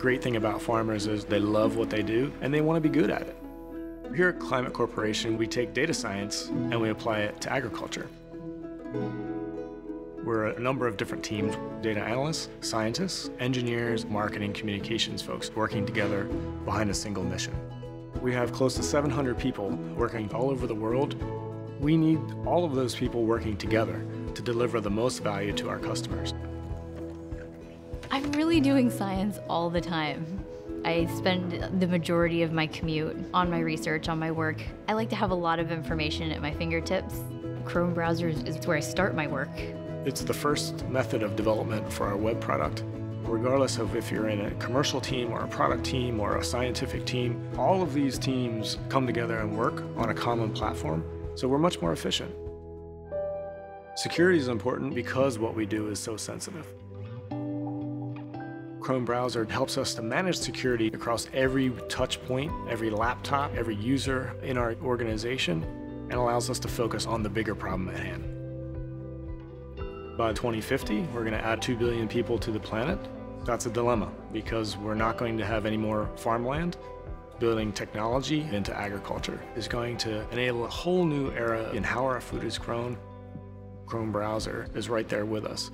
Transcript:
great thing about farmers is they love what they do and they want to be good at it. Here at Climate Corporation, we take data science and we apply it to agriculture. We're a number of different teams data analysts, scientists, engineers, marketing, communications folks working together behind a single mission. We have close to 700 people working all over the world. We need all of those people working together to deliver the most value to our customers. I'm really doing science all the time. I spend the majority of my commute on my research, on my work. I like to have a lot of information at my fingertips. Chrome browser is where I start my work. It's the first method of development for our web product. Regardless of if you're in a commercial team or a product team or a scientific team, all of these teams come together and work on a common platform, so we're much more efficient. Security is important because what we do is so sensitive. Chrome browser helps us to manage security across every touch point, every laptop, every user in our organization, and allows us to focus on the bigger problem at hand. By 2050, we're going to add 2 billion people to the planet. That's a dilemma because we're not going to have any more farmland. Building technology into agriculture is going to enable a whole new era in how our food is grown. Chrome browser is right there with us.